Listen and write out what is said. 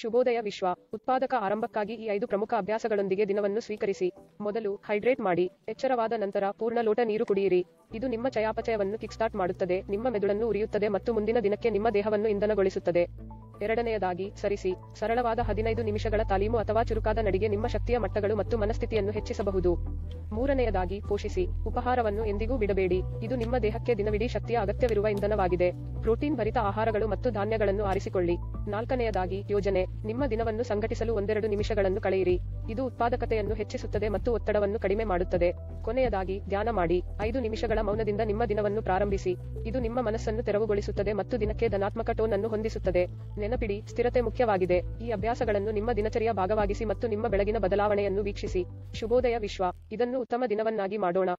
ಶುಭೋದಯ ವಿಶ್ವ. ಉತ್ಪಾದಕ ಆರಂಭಕ್ಕಾಗಿ ಈ ಐದು ಪ್ರಮುಖ ಅಭ್ಯಾಸಗಳೊಂದಿಗೆ ದಿನವನ್ನು ಸ್ವೀಕರಿಸಿ. ಮೊದಲು ಹೈಡ್ರೇಟ್ ಮಾಡಿ, ಎಚ್ಚರವಾದ ನಂತರ ಪೂರ್ಣ ಲೋಟ ನೀರು ಕುಡಿಯಿರಿ. ಇದು ನಿಮ್ಮ ಚಯಾಪಚಯವನ್ನು ಕಿಕ್ಸ್ಟಾರ್ಟ್ ಮಾಡುತ್ತದೆ, ನಿಮ್ಮ ಮೆದುಳನ್ನು ಉರಿಯುತ್ತದೆ ಮತ್ತು ಮುಂದಿನ ದಿನಕ್ಕೆ ನಿಮ್ಮ ದೇಹವನ್ನು ಇಂಧನಗೊಳಿಸುತ್ತದೆ. ಎರಡನೆಯದಾಗಿ, ಸರಿಸಿ, ಸರಳವಾದ ಹದಿನೈದು ನಿಮಿಷಗಳ ತಾಲೀಮು ಅಥವಾ ಚುರುಕಾದ ನಡಿಗೆ ನಿಮ್ಮ ಶಕ್ತಿಯ ಮಟ್ಟಗಳು ಮತ್ತು ಮನಸ್ಥಿತಿಯನ್ನು ಹೆಚ್ಚಿಸಬಹುದು. ಮೂರನೆಯದಾಗಿ, ಪೋಷಿಸಿ, ಉಪಹಾರವನ್ನು ಎಂದಿಗೂ ಬಿಡಬೇಡಿ. ಇದು ನಿಮ್ಮ ದೇಹಕ್ಕೆ ದಿನವಿಡೀ ಶಕ್ತಿಯ ಅಗತ್ಯವಿರುವ ಇಂಧನವಾಗಿದೆ. ಪ್ರೋಟೀನ್ ಭರಿತ ಆಹಾರಗಳು ಮತ್ತು ಧಾನ್ಯಗಳನ್ನು ಆರಿಸಿಕೊಳ್ಳಿ. ನಾಲ್ಕನೆಯದಾಗಿ, ಯೋಜನೆ, ನಿಮ್ಮ ದಿನವನ್ನು ಸಂಘಟಿಸಲು ಒಂದೆರಡು ನಿಮಿಷಗಳನ್ನು ಕಳೆಯಿರಿ. ಇದು ಉತ್ಪಾದಕತೆಯನ್ನು ಹೆಚ್ಚಿಸುತ್ತದೆ ಮತ್ತು ಒತ್ತಡವನ್ನು ಕಡಿಮೆ ಮಾಡುತ್ತದೆ. ಕೊನೆಯದಾಗಿ, ಧ್ಯಾನ ಮಾಡಿ. ಐದು ನಿಮಿಷಗಳ ಮೌನದಿಂದ ನಿಮ್ಮ ದಿನವನ್ನು ಪ್ರಾರಂಭಿಸಿ. ಇದು ನಿಮ್ಮ ಮನಸ್ಸನ್ನು ತೆರವುಗೊಳಿಸುತ್ತದೆ ಮತ್ತು ದಿನಕ್ಕೆ ಧನಾತ್ಮಕ ಟೋನ್ ಅನ್ನು ಹೊಂದಿಸುತ್ತದೆ. ನೆನಪಿಡಿ, ಸ್ಥಿರತೆ ಮುಖ್ಯವಾಗಿದೆ. ಈ ಅಭ್ಯಾಸಗಳನ್ನು ನಿಮ್ಮ ದಿನಚರಿಯ ಭಾಗವಾಗಿಸಿ ಮತ್ತು ನಿಮ್ಮ ಬೆಳಗಿನ ಬದಲಾವಣೆಯನ್ನು ವೀಕ್ಷಿಸಿ. ಶುಭೋದಯ ವಿಶ್ವ. ಇದನ್ನು ಉತ್ತಮ ದಿನವನ್ನಾಗಿ ಮಾಡೋಣ.